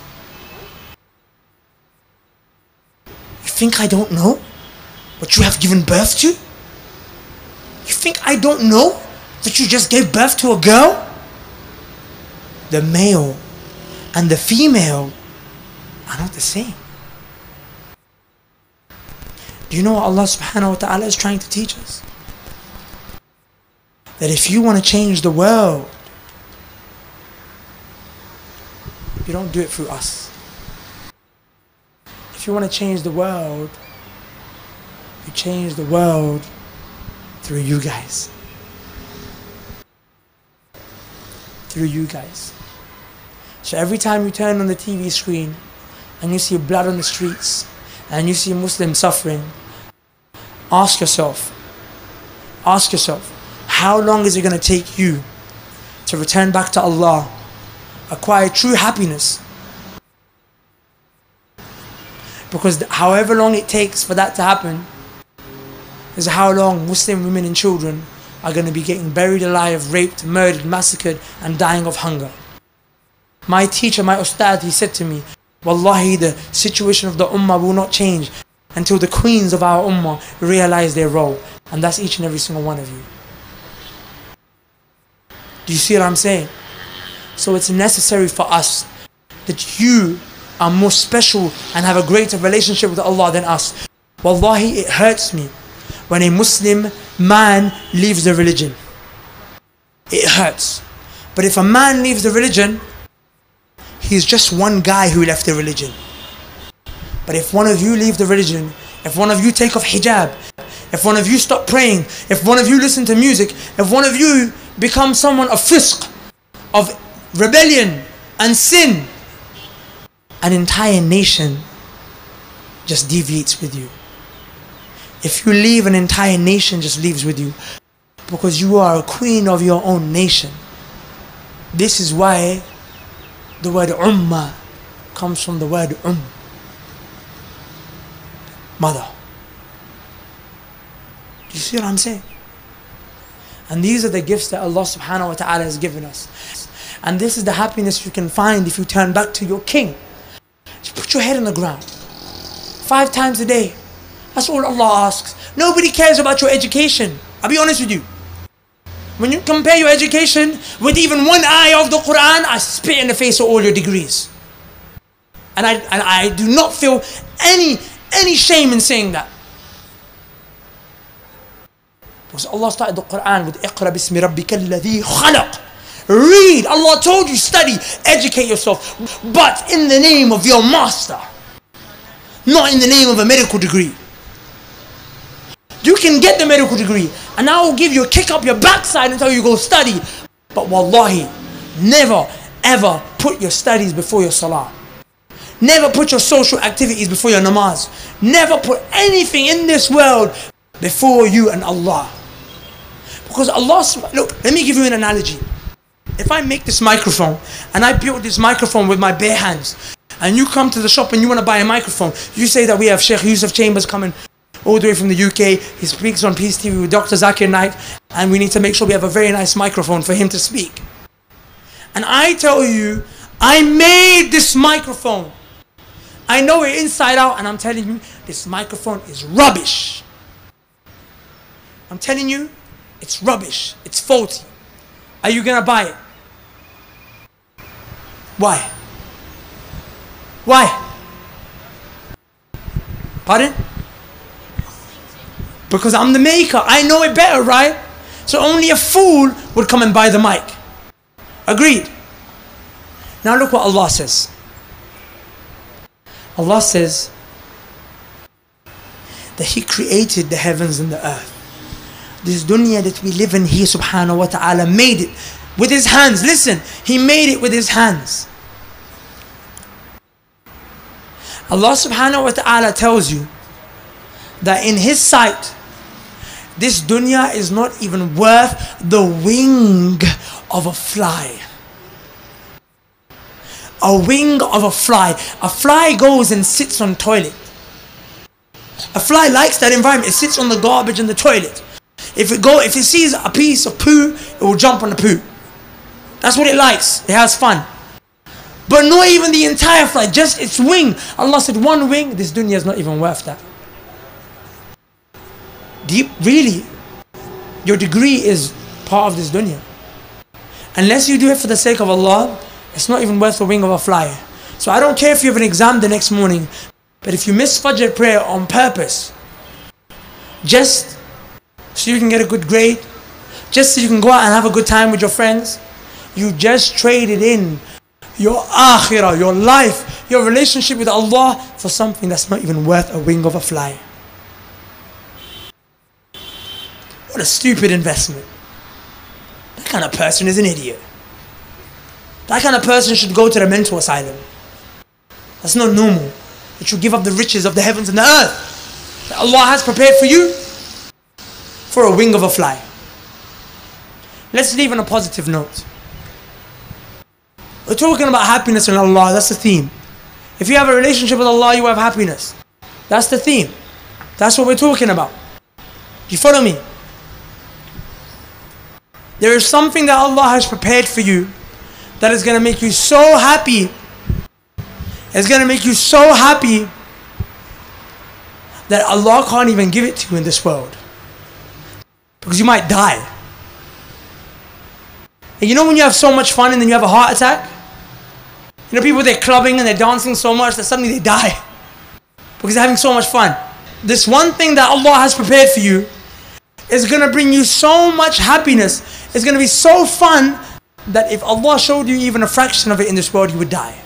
you think I don't know what you have given birth to? You think I don't know that you just gave birth to a girl? The male and the female are not the same. Do you know what Allah subhanahu wa ta'ala is trying to teach us? That if you want to change the world, you don't do it through us. If you want to change the world, you change the world through you guys. Through you guys. So every time you turn on the TV screen and you see blood on the streets and you see Muslims suffering, ask yourself, ask yourself, how long is it going to take you to return back to Allah, acquire true happiness? Because however long it takes for that to happen is how long Muslim women and children are going to be getting buried alive, raped, murdered, massacred, and dying of hunger. My teacher, my ustad, he said to me, Wallahi, the situation of the ummah will not change until the queens of our ummah realize their role. And that's each and every single one of you. Do you see what I'm saying? So it's necessary for us that you are more special and have a greater relationship with Allah than us. Wallahi, it hurts me when a Muslim man leaves the religion. It hurts. But if a man leaves the religion, he's just one guy who left the religion. But if one of you leave the religion, if one of you take off hijab, if one of you stop praying, if one of you listen to music, if one of you become someone of fisq, of rebellion and sin, an entire nation just deviates with you. If you leave, an entire nation just leaves with you because you are a queen of your own nation. This is why the word ummah comes from the word um, mother. Do you see what I'm saying? And these are the gifts that Allah subhanahu wa ta'ala has given us. And this is the happiness you can find if you turn back to your king. Just put your head on the ground. Five times a day. That's all Allah asks. Nobody cares about your education. I'll be honest with you. When you compare your education with even one ayah of the Quran, I spit in the face of all your degrees. And I, and I do not feel any, any shame in saying that. Because Allah started the Quran with Iqra bismi rabbika alladhi khalaq. Read. Allah told you, study, educate yourself, but in the name of your master, not in the name of a medical degree. You can get the medical degree, and I will give you a kick up your backside until you go study. But wallahi, never ever put your studies before your salah. Never put your social activities before your namaz. Never put anything in this world before you and Allah. Because Allah, look, let me give you an analogy. If I make this microphone and I build this microphone with my bare hands, and you come to the shop and you want to buy a microphone, you say that we have Sheikh Yusuf Chambers coming all the way from the UK. He speaks on Peace TV with Dr. Zakir Naik, and we need to make sure we have a very nice microphone for him to speak. And I tell you, I made this microphone. I know it inside out, and I'm telling you, this microphone is rubbish. I'm telling you, it's rubbish. It's faulty. Are you gonna buy it? Why? Why? Pardon? Because I'm the maker. I know it better, right? So only a fool would come and buy the mic. Agreed. Now look what Allah says. Allah says that He created the heavens and the earth. This dunya that we live in, He subhanahu wa ta'ala made it with His hands. Listen, He made it with His hands. Allah subhanahu wa ta'ala tells you that in His sight, this dunya is not even worth the wing of a fly. A wing of a fly. A fly goes and sits on toilet. A fly likes that environment. It sits on the garbage in the toilet. If it go, if it sees a piece of poo, it will jump on the poo. That's what it likes. It has fun. But not even the entire fly, just its wing. Allah said, one wing, this dunya is not even worth that deep, really, your degree is part of this dunya. Unless you do it for the sake of Allah, it's not even worth the wing of a fly. So I don't care if you have an exam the next morning, but if you miss Fajr prayer on purpose, just so you can get a good grade, just so you can go out and have a good time with your friends, you just traded in your akhirah, your life, your relationship with Allah for something that's not even worth a wing of a fly. What a stupid investment. That kind of person is an idiot. That kind of person should go to the mental asylum. That's not normal. That you give up the riches of the heavens and the earth that Allah has prepared for you for a wing of a fly. Let's leave on a positive note. We're talking about happiness in Allah, that's the theme. If you have a relationship with Allah, you have happiness. That's the theme. That's what we're talking about. You follow me? There is something that Allah has prepared for you that is going to make you so happy. It's going to make you so happy that Allah can't even give it to you in this world. Because you might die. And you know when you have so much fun and then you have a heart attack? You know, people they're clubbing and they're dancing so much that suddenly they die because they're having so much fun. This one thing that Allah has prepared for you is going to bring you so much happiness. It's going to be so fun that if Allah showed you even a fraction of it in this world, you would die.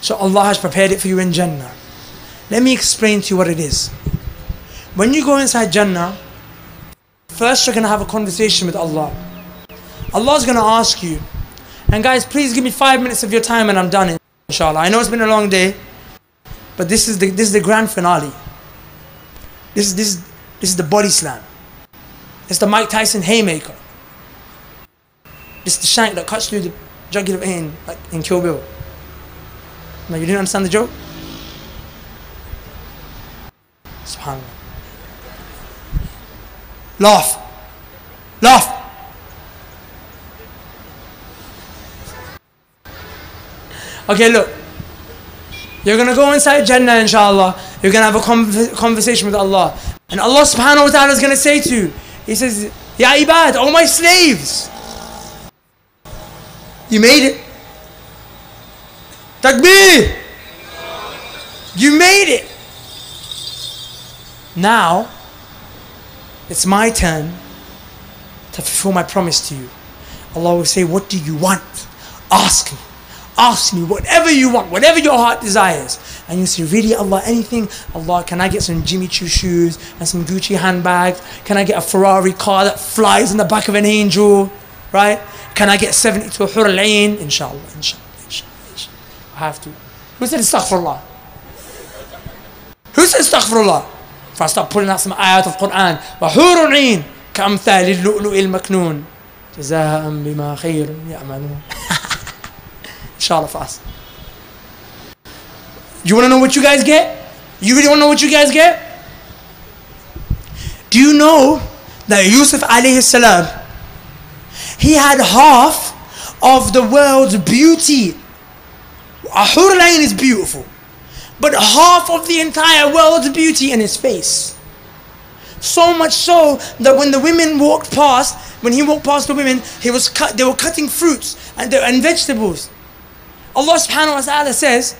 So Allah has prepared it for you in Jannah. Let me explain to you what it is. When you go inside Jannah, first you're going to have a conversation with Allah. Allah is going to ask you, and guys, please give me five minutes of your time and I'm done, inshallah. I know it's been a long day, but this is the, this is the grand finale. This is, this, is, this is the body slam. It's the Mike Tyson haymaker. Is the shank that cuts through the jugular vein, like in Kill Bill. Now, you didn't understand the joke? SubhanAllah. Laugh. Laugh. Okay, look. You're gonna go inside Jannah, inshallah. You're gonna have a conversation with Allah. And Allah subhanahu wa ta'ala is gonna say to you, He says, Ya ibad, all my slaves. You made it. Takbir! You made it. Now, it's my turn to fulfill my promise to you. Allah will say, What do you want? Ask me. Ask me whatever you want, whatever your heart desires. And you say, Really, Allah, anything? Allah, can I get some Jimmy Choo shoes and some Gucci handbags? Can I get a Ferrari car that flies in the back of an angel? Right? Can I get 70 to a Hur al Inshallah, inshallah, inshallah, inshallah. I have to. Who said astaghfirullah? Who said astaghfirullah? If I start pulling out some ayat of Quran, وحور عين كأمثال اللؤلؤ المكنون جزاء بما خير يعملون Inshallah fast. You want to know what you guys get? You really want to know what you guys get? Do you know that Yusuf alayhi salam, he had half of the world's beauty. Ahur is beautiful but half of the entire world's beauty in his face. So much so that when the women walked past, when he walked past the women, he was cut, they were cutting fruits and, and vegetables. Allah subhanahu wa ta'ala says,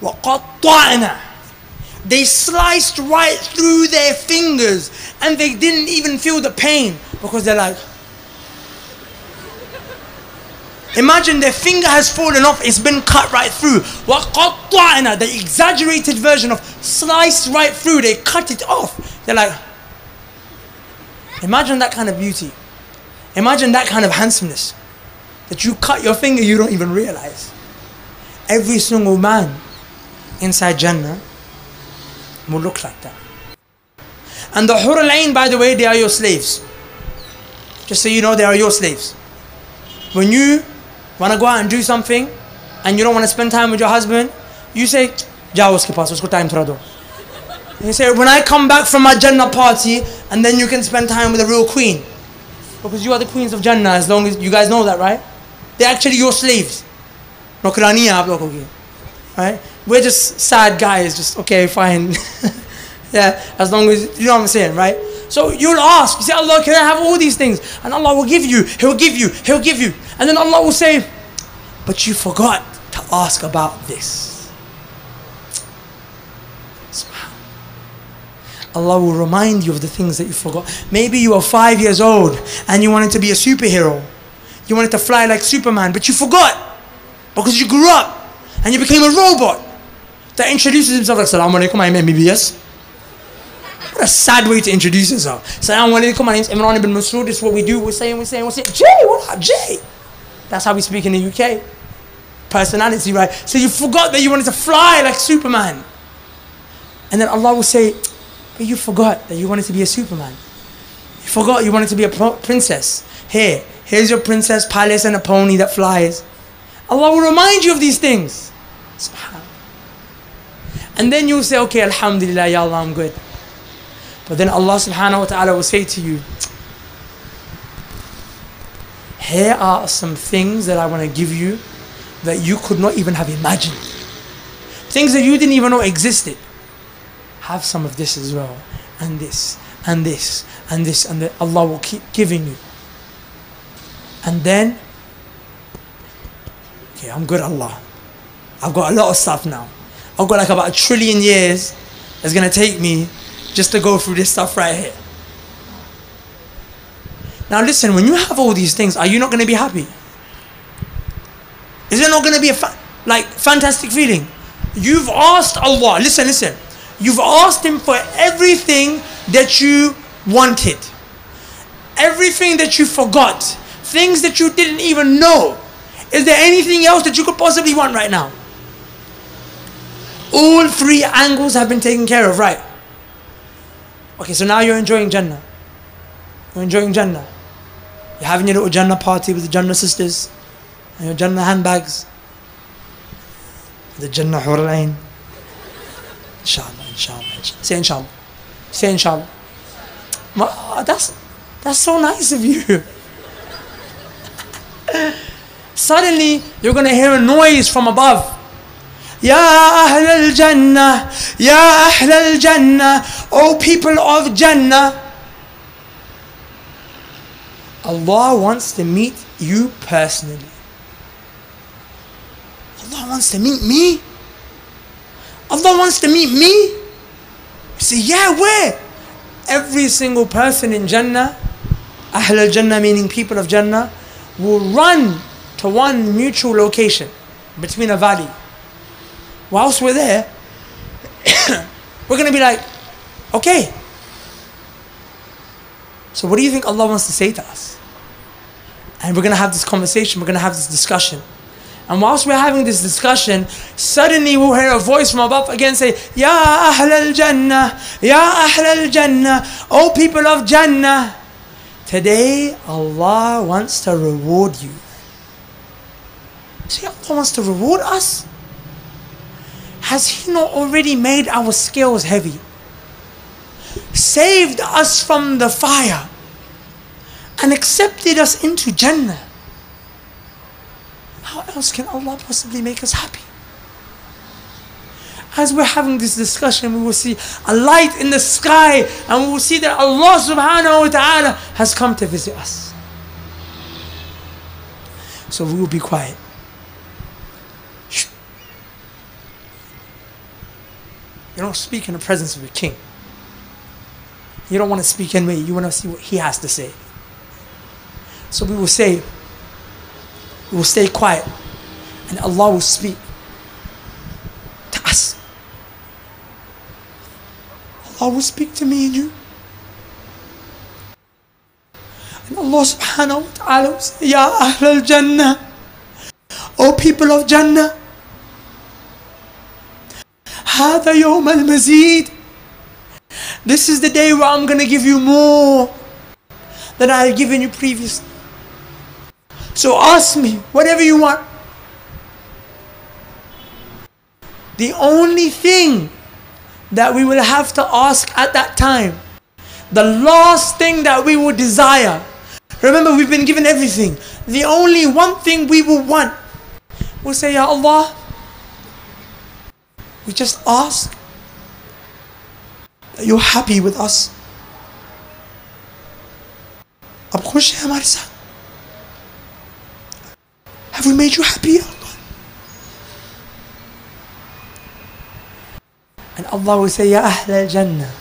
وَقَطَّعْنَا They sliced right through their fingers and they didn't even feel the pain because they're like, Imagine their finger has fallen off, it's been cut right through. وَقَطَّعْنَا The exaggerated version of sliced right through, they cut it off. They're like, imagine that kind of beauty. Imagine that kind of handsomeness. That you cut your finger, you don't even realize. Every single man inside Jannah will look like that. And the Hur al by the way, they are your slaves. Just so you know, they are your slaves. When you want to go out and do something and you don't want to spend time with your husband, you say, जाओ उसके पास उसको time थोड़ा दो. You say, when I come back from my Jannah party, and then you can spend time with a real queen. Because you are the queens of Jannah, as long as you guys know that, right? They're actually your slaves. Right? We're just sad guys, just okay, fine. yeah, as long as you know what I'm saying, right? So you'll ask, you say, Allah, can I have all these things? And Allah will give you, He'll give you, He'll give you. And then Allah will say, But you forgot to ask about this. Allah will remind you of the things that you forgot. Maybe you were five years old and you wanted to be a superhero. You wanted to fly like Superman, but you forgot because you grew up and you became a robot that introduces himself like, Salaam alaikum, I'm MBBS. What a sad way to introduce yourself. Salaam alaikum, my name is Imran ibn Mansur. This is what we do. We're saying, we're saying, we're saying, Jay, what up, Jay? That's how we speak in the UK. Personality, right? So you forgot that you wanted to fly like Superman. And then Allah will say, but you forgot that you wanted to be a Superman. You forgot you wanted to be a princess. Here, here's your princess palace and a pony that flies. Allah will remind you of these things. And then you'll say, okay, Alhamdulillah, Ya Allah, I'm good. But then Allah subhanahu wa ta'ala will say to you, here are some things that I want to give you that you could not even have imagined. Things that you didn't even know existed. Have some of this as well, and this, and this, and this, and that Allah will keep giving you. And then okay, I'm good, Allah. I've got a lot of stuff now. I've got like about a trillion years it's gonna take me just to go through this stuff right here. Now listen, when you have all these things, are you not gonna be happy? Is it not gonna be a fa- like fantastic feeling? You've asked Allah, listen, listen. You've asked Him for everything that you wanted, everything that you forgot, things that you didn't even know. Is there anything else that you could possibly want right now? All three angles have been taken care of, right? Okay, so now you're enjoying Jannah. You're enjoying Jannah. You're having your little Jannah party with the Jannah sisters and your Jannah handbags. The Jannah Hur al Inshallah, inshallah, inshallah. Say inshallah. Say inshallah. Ma- uh, That's, that's so nice of you. Suddenly, you're going to hear a noise from above. Ya Ahl al Jannah, Ya Ahl al Jannah, O people of Jannah. Allah wants to meet you personally. Allah wants to meet me. Allah wants to meet me. You say, yeah, where? Every single person in Jannah, Ahl al Jannah meaning people of Jannah, will run to one mutual location between a valley. Whilst we're there, we're going to be like, okay. So, what do you think Allah wants to say to us? And we're going to have this conversation, we're going to have this discussion. And whilst we're having this discussion, suddenly we'll hear a voice from above again say, Ya Ahl al Jannah, Ya Ahl al Jannah, O people of Jannah. Today, Allah wants to reward you. See, Allah wants to reward us. Has He not already made our scales heavy? Saved us from the fire and accepted us into Jannah. How else can Allah possibly make us happy? As we're having this discussion, we will see a light in the sky and we will see that Allah subhanahu wa ta'ala has come to visit us. So we will be quiet. You don't speak in the presence of a king. You don't want to speak in me, you want to see what he has to say. So we will say, we will stay quiet, and Allah will speak to us. Allah will speak to me and you. And Allah subhanahu wa ta'ala will say, Ya Ahl al Jannah, O people of Jannah, هذا يوم المزيد This is the day where I'm going to give you more than I have given you previously. So ask me whatever you want. The only thing that we will have to ask at that time, the last thing that we will desire. Remember, we've been given everything. The only one thing we will want, we'll say, Ya Allah, we just ask that you're happy with us. अब खुश है हमारे साथ Have we made you happy, Ya Allah? And Allah will say, Ya Ahl al Jannah.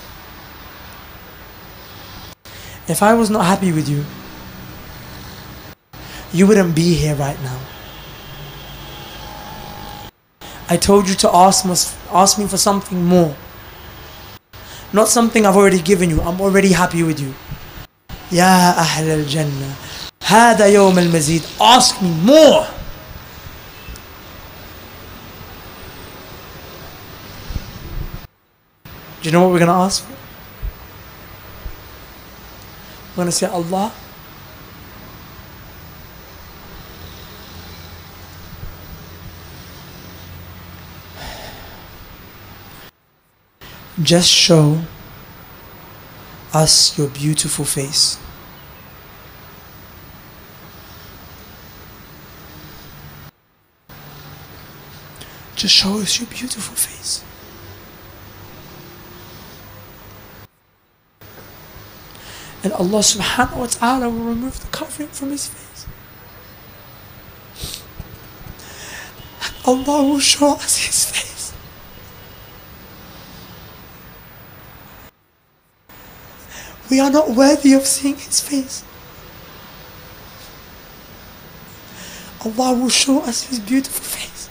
If I was not happy with you, you wouldn't be here right now. I told you to ask, must ask me for something more. Not something I've already given you. I'm already happy with you. Ya Ahl al Jannah. Hada Yawm al Mazid. Ask me more. Do you know what we're going to ask for? We're going to say, Allah. Just show us your beautiful face. Just show us your beautiful face. And Allah subhanahu wa ta'ala will remove the covering from his face. Allah will show us His face. We are not worthy of seeing His face. Allah will show us His beautiful face.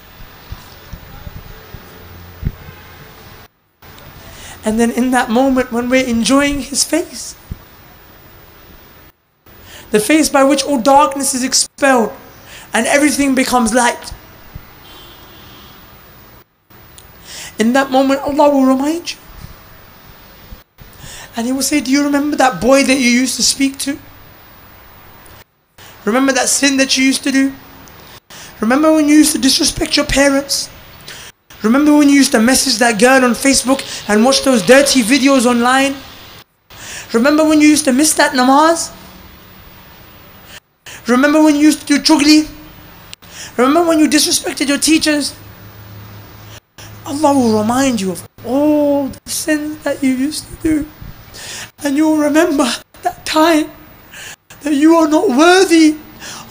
And then in that moment when we're enjoying His face, the face by which all darkness is expelled and everything becomes light. In that moment, Allah will remind you. And He will say, Do you remember that boy that you used to speak to? Remember that sin that you used to do? Remember when you used to disrespect your parents? Remember when you used to message that girl on Facebook and watch those dirty videos online? Remember when you used to miss that namaz? Remember when you used to do chugli? Remember when you disrespected your teachers? Allah will remind you of all the sins that you used to do. And you will remember that time that you are not worthy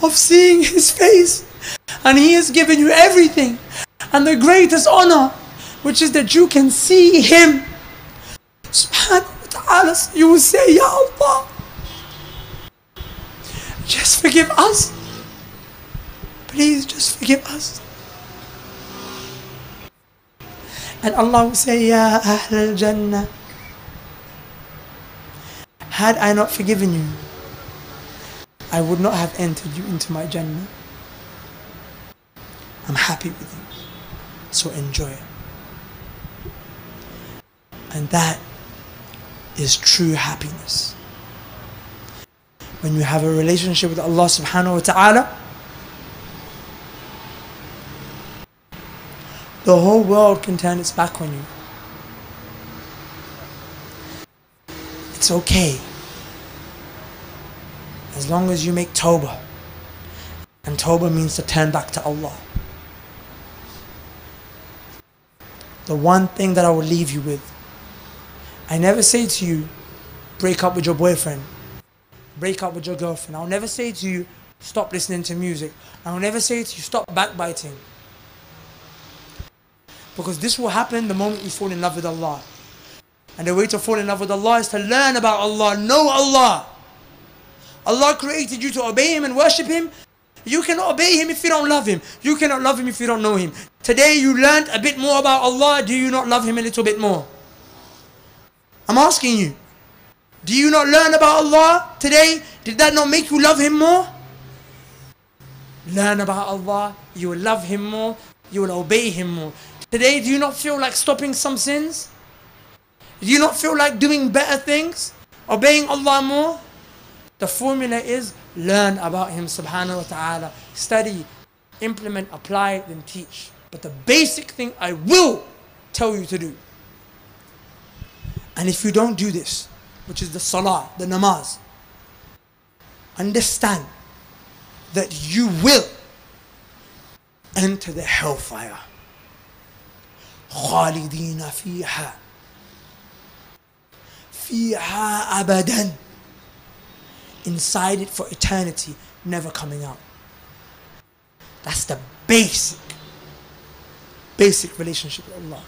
of seeing His face. And He has given you everything. And the greatest honor, which is that you can see Him. You will say, Ya Allah, just forgive us. Please just forgive us. And Allah will say, Ya Ahl al Jannah. Had I not forgiven you, I would not have entered you into my Jannah. I'm happy with you. So enjoy it. And that is true happiness. When you have a relationship with Allah subhanahu wa ta'ala, the whole world can turn its back on you. It's okay. As long as you make tawbah. And tawbah means to turn back to Allah. The one thing that I will leave you with. I never say to you, break up with your boyfriend. Break up with your girlfriend. I'll never say to you, stop listening to music. I'll never say to you, stop backbiting. Because this will happen the moment you fall in love with Allah. And the way to fall in love with Allah is to learn about Allah, know Allah. Allah created you to obey Him and worship Him. You cannot obey Him if you don't love Him. You cannot love Him if you don't know Him. Today you learned a bit more about Allah. Do you not love Him a little bit more? I'm asking you. Do you not learn about Allah today? Did that not make you love Him more? Learn about Allah. You will love Him more. You will obey Him more. Today, do you not feel like stopping some sins? Do you not feel like doing better things? Obeying Allah more? The formula is learn about Him subhanahu wa ta'ala. Study, implement, apply, then teach. But the basic thing I will tell you to do. And if you don't do this, which is the salah, the namaz, understand that you will enter the hellfire. خالدين فيها فيها أبدا inside it for eternity never coming out that's the basic basic relationship with Allah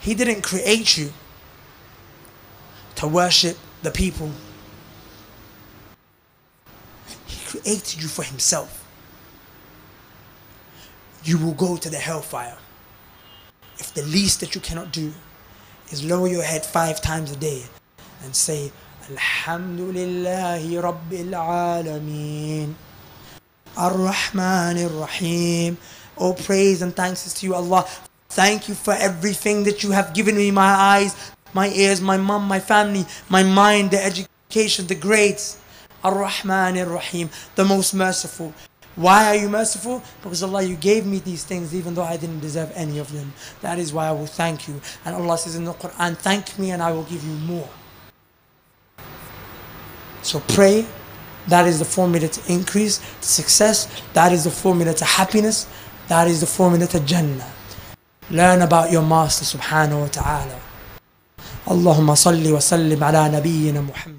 he didn't create you to worship the people he created you for himself you will go to the hellfire if the least that you cannot do is lower your head five times a day and say, Alhamdulillahi Rabbil Alameen. Ar-Rahman Ar-Rahim. Oh, praise and thanks is to you, Allah. Thank you for everything that you have given me my eyes, my ears, my mom, my family, my mind, the education, the grades. Ar-Rahman Ar-Rahim, the most merciful. Why are you merciful? Because Allah, you gave me these things even though I didn't deserve any of them. That is why I will thank you. And Allah says in the Quran, thank me and I will give you more. So pray. That is the formula to increase, to success. That is the formula to happiness. That is the formula to Jannah. Learn about your Master subhanahu wa ta'ala. اللهم صل وسلم على نبينا محمد